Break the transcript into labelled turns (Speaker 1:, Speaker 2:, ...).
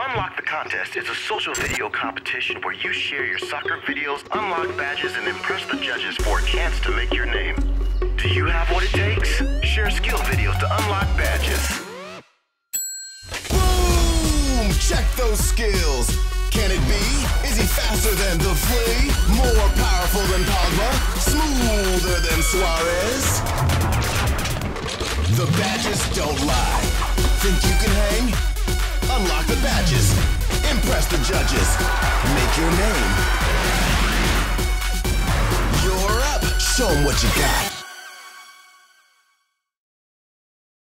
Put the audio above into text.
Speaker 1: Unlock the Contest is a social video competition where you share your soccer videos, unlock badges, and impress the judges for a chance to make your name. Do you have what it takes? Share skill videos to unlock badges.
Speaker 2: Boom! Check those skills. Can it be? Is he faster than the flea? More powerful than Pogba? Smoother than Suarez? The badges don't lie. Think you can hang? Impress the judges. Make your name. You're up. Show 'em what you got.